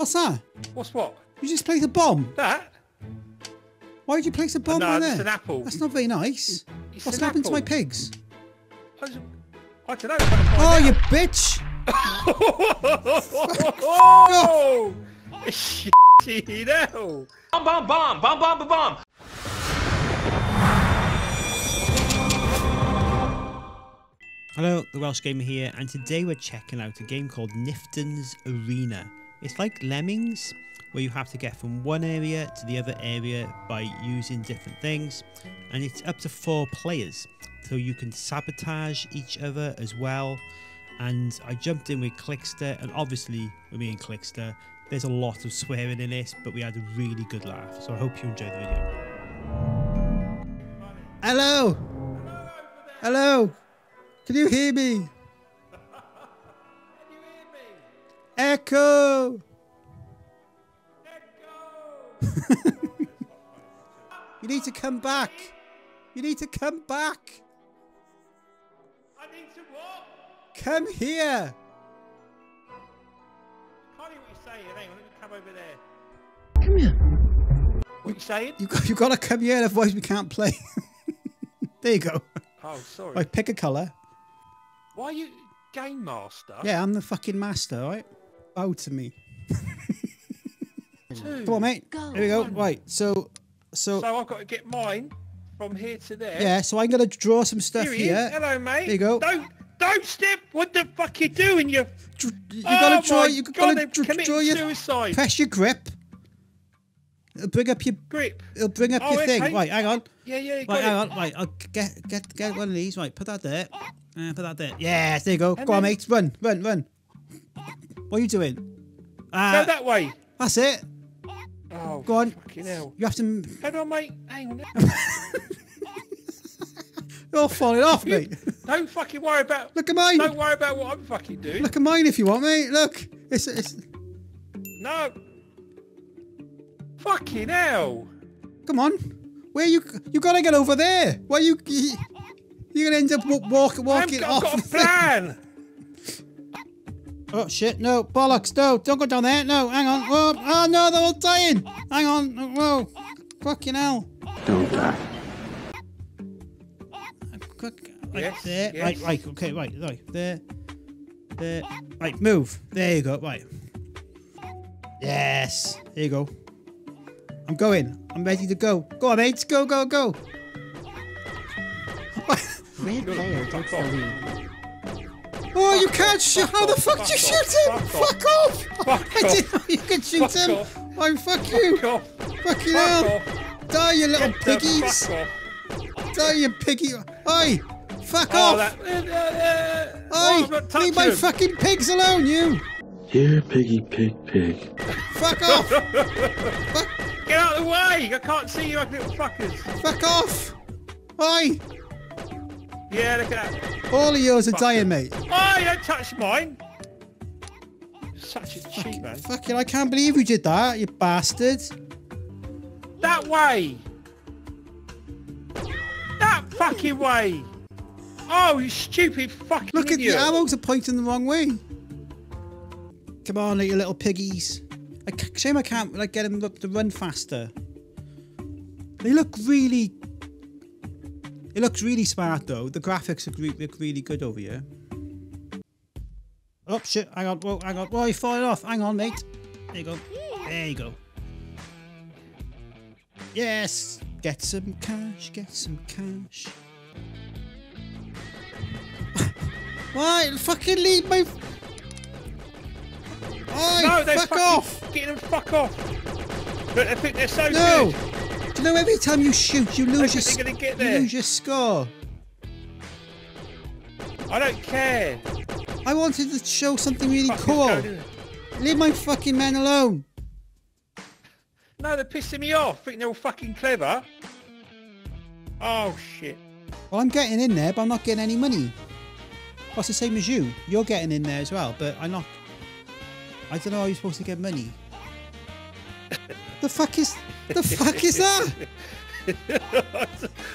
What's that? What's what? You just placed a bomb. That? Why did you place a bomb no, right it's there? an apple. That's not very nice. It's What's an happened to my pigs? I, was, I don't know. Oh, you bitch! Oh! Shit, hell. Bomb, bomb, bomb, bomb, bomb, bomb, bomb. Hello, the Welsh Gamer here, and today we're checking out a game called Niftons Arena. It's like Lemmings, where you have to get from one area to the other area by using different things, and it's up to four players, so you can sabotage each other as well. And I jumped in with Clickster, and obviously, with me and Clickster, there's a lot of swearing in this, but we had a really good laugh, so I hope you enjoyed the video. Hello! Hello! Can you hear me? Echo! Echo! you need to come back. You need to come back. I need to what? Come here. Can't hear what you're saying. Hang on, let me come over there. Come here. What you saying? You got, you got to come here, otherwise we can't play. there you go. Oh, sorry. Right, pick a colour. Why are you game master? Yeah, I'm the fucking master, right? Bow to me. Two. Come on, mate. Go. Here we go. Right, so, so, So I've got to get mine from here to there. yeah, so I'm going to draw some stuff Here he here. is. Hello, mate. There you go. Don't, don't step. What the fuck you doing? You. Dr- You oh gotta draw. You God, gotta dr- draw your. suicide. Press your grip. It'll bring up your. Grip. It'll bring up Oh, your thing. okay. Right, hang on. Yeah, yeah. You Right, hang it. on. Right, I'll get get get one of these. Right, put that there. Uh, put that there. Yes, there you go. And go on, mate. Run, run, run. What are you doing? Go Uh, that way. that's it. Oh, Go on. Fucking hell. You have to. Hold on, mate. Hang on. You're falling off, mate. don't fucking worry about. Look at mine. Don't worry about what I'm fucking doing. Look at mine if you want, mate. Look. It's it's. No. Fucking hell. Come on. Where you? You gotta get over there. Why you? you you're gonna end up wa- walk, walking I've off. got a thing. plan. Oh shit! No bollocks! No, don't go down there. No, hang on. Whoa! Oh no, they're all dying. Hang on. Whoa! Fucking hell! Don't die. Quick. Right Yes, there. yes. Right, right. Okay, right, right. There. There. Right, move. There you go. Right. Yes. There you go. I'm going. I'm ready to go. Go on, mates. Go, go, go. Red player takes the lead. Oh, you can't shoot. How the fuck do you shoot him? fuck Fuck off! Fuck I off. didn't know you could shoot Fuck him. off. Oh, fuck you. Fuck off. Fucking Fuck hell. off. Die, you little Get piggies. Die, you piggy. Oi! Fuck Oh, off! that. Oi! I'm Leave my fucking pigs alone, you! Here, piggy, pig, pig. Fuck off! fuck, Get out of the way! I can't see you, like little fuckers. fuck off! Oi! Yeah, look at that. All of yours are dying, mate. Oh, you don't touch mine. Such a cheat, man. Fucking, I can't believe you did that, you bastard. That way. That fucking way. Oh, you stupid fucking Look at the arrows are pointing the wrong way. Come on, you little piggies. I shame I can't like get them to run faster. They look really. It looks really smart though. The graphics look really good over here. Oh shit! Hang on, whoa, hang on. Whoa, you're falling off. Hang on, mate. There you go. There you go. Yes. Get some cash. Get some cash. Why? Fucking leave my. Oi, No, fuck fucking off! Get them fuck off. But I think they're so No! good. You know every time you shoot, you lose your think they're gonna get you lose your score. I don't care. I wanted to show something really cool. Leave my fucking men alone. No, they're pissing me off. think they're all fucking clever. Oh shit. Well, I'm getting in there, but I'm not getting any money. It's the same as you. You're getting in there as well, but I'm not. I don't know how you're supposed to get money. the fuck is the fuck is that?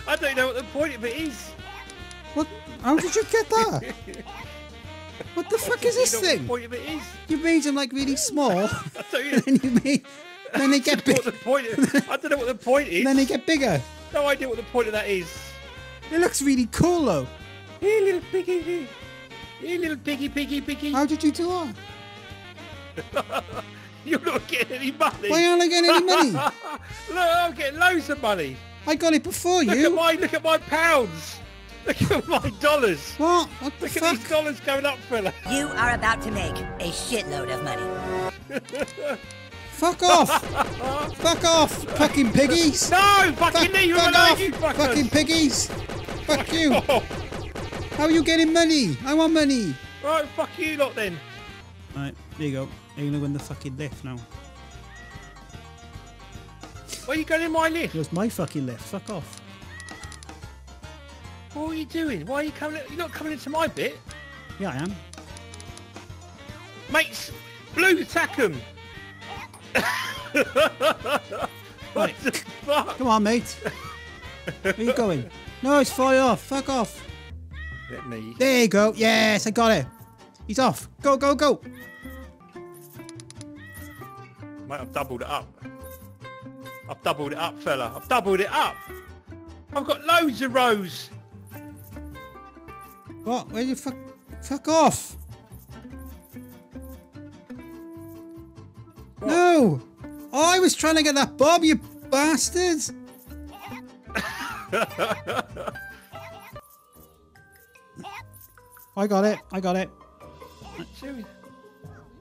I don't know what the point of it is. What? How did you get that? What the fuck is this know what thing? the point of it is? You made them like really small, I tell you, and you made, then they get what the point. I don't know what the point is. then they get bigger. No idea what the point of that is. It looks really cool though. Here, little piggy. Here, little piggy, piggy, piggy. How did you do that? You're not getting any money. Why aren't I getting any money? Look, I'm getting loads of money. I got it before Look at you. my, look at my pounds. Look at my dollars. What? What the Look at fuck? these dollars going up, fella. You are about to make a shitload of money. Fuck off! fuck off, fucking piggies! No, fucking Fuck, leave fuck off, you fuckers. fucking piggies! Fuck you! Oh, How are you getting money? I want money. right, fuck you lot then. Right, there you go. Gonna win the fucking lift now. Where are you going in my lift? It was my fucking lift. Fuck off. What are you doing? Why are you coming? You're not coming into my bit. Yeah, I am. Mates, blue, attack him. what the fuck? Come on, mate. Where are you going? No, it's fly off. Fuck off. Let me. There you go. Yes, I got it. He's off. Go, go, go. Mate, I've doubled it up. I've doubled it up, fella. I've doubled it up. I've got loads of rows. What? Where you fuck? Fuck off. No. Oh, I was trying to get that bob, you bastards. I got it. I got it.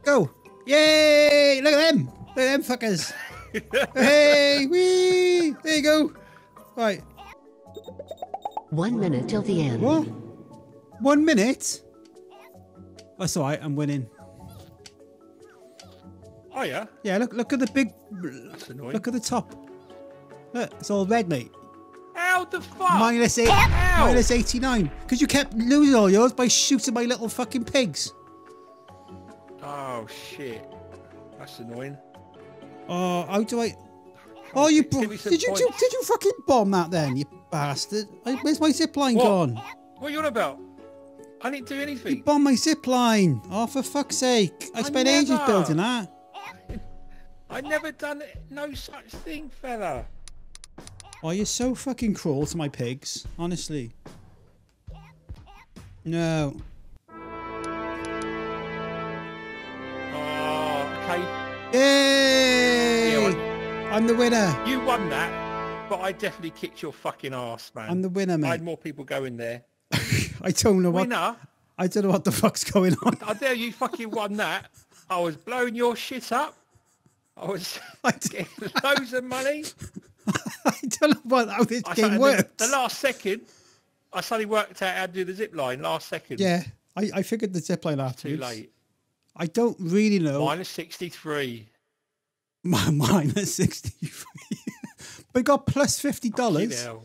Go. Yay! Look at them. Look at them fuckers. hey, wee. There you go. Right. One minute till the end. What? One minute? That's all right. I'm winning. Oh yeah, Yeah, look, look at the big. that's annoying. Look at the top. Look, it's all red, mate. How the fuck? Minus eight, Ow! minus eighty-nine. Because you kept losing all yours by shooting my little fucking pigs. Oh shit. That's annoying. Oh, how do I? Oh, you bro- Give me some did you do, did you fucking bomb that then, you bastard? I- Where's my zip line What? gone? What are you on about? I didn't do anything. You bombed my zip line. Oh, for fuck's sake! I I spent ages building that. I never done it. No such thing, fella. Oh, you're so fucking cruel to my pigs. Honestly. No. Oh, okay. Yay! I'm the winner. you won that, but I definitely kicked your fucking ass, man. I'm the winner, man. I had more people go in there. I don't know what. Winner? I don't know what the fuck's going on. I dare you fucking won that. I was blowing your shit up. I was I getting loads of money. I don't know what, how this I game works. The, last second, I suddenly worked out how to do the zip line. Last second. yeah, I, I figured the zip line Too afterwards. late. I don't really know. Minus 63. My minus 63. we got plus $50. Fucking hell.